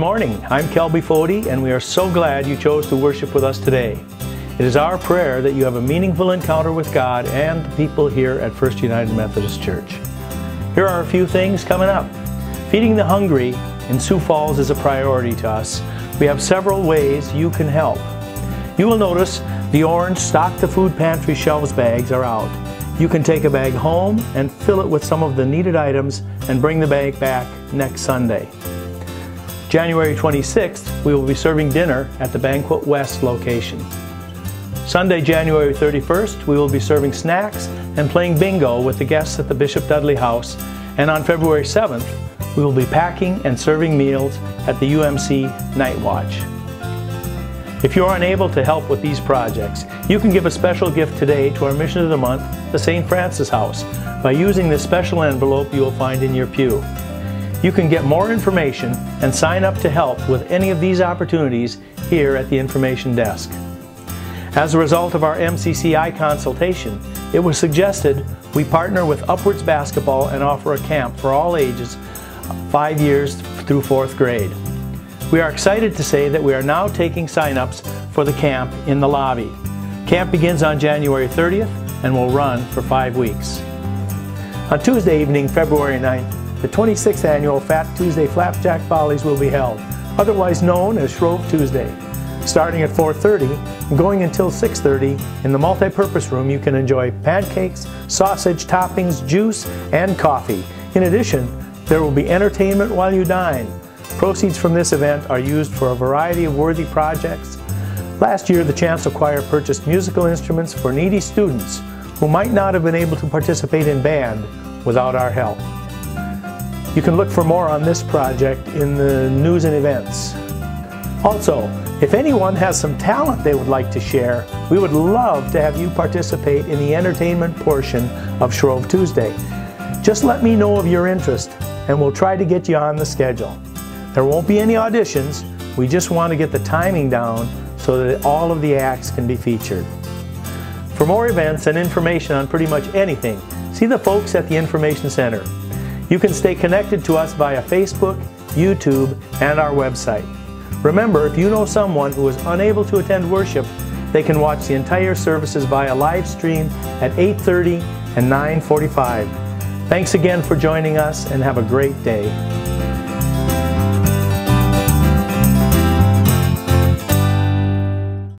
morning. I'm Kelby Fody, and we are so glad you chose to worship with us today. It is our prayer that you have a meaningful encounter with God and the people here at First United Methodist Church. Here are a few things coming up. Feeding the hungry in Sioux Falls is a priority to us. We have several ways you can help. You will notice the orange Stock the Food Pantry shelves bags are out. You can take a bag home and fill it with some of the needed items and bring the bag back next Sunday. January 26th, we will be serving dinner at the Banquet West location. Sunday, January 31st, we will be serving snacks and playing bingo with the guests at the Bishop Dudley House. And on February 7th, we will be packing and serving meals at the UMC Night Watch. If you are unable to help with these projects, you can give a special gift today to our Mission of the Month, the St. Francis House, by using the special envelope you will find in your pew. You can get more information and sign up to help with any of these opportunities here at the information desk. As a result of our MCCI consultation, it was suggested we partner with Upwards Basketball and offer a camp for all ages, five years through fourth grade. We are excited to say that we are now taking sign-ups for the camp in the lobby. Camp begins on January 30th and will run for five weeks. On Tuesday evening, February 9th, the 26th annual Fat Tuesday Flapjack Follies will be held, otherwise known as Shrove Tuesday. Starting at 4.30 and going until 6.30, in the multi-purpose room you can enjoy pancakes, sausage, toppings, juice, and coffee. In addition, there will be entertainment while you dine. Proceeds from this event are used for a variety of worthy projects. Last year, the Chancel Choir purchased musical instruments for needy students who might not have been able to participate in band without our help. You can look for more on this project in the news and events. Also, if anyone has some talent they would like to share, we would love to have you participate in the entertainment portion of Shrove Tuesday. Just let me know of your interest and we'll try to get you on the schedule. There won't be any auditions, we just want to get the timing down so that all of the acts can be featured. For more events and information on pretty much anything, see the folks at the Information Center. You can stay connected to us via Facebook, YouTube, and our website. Remember, if you know someone who is unable to attend worship, they can watch the entire services via live stream at 8.30 and 9.45. Thanks again for joining us and have a great day.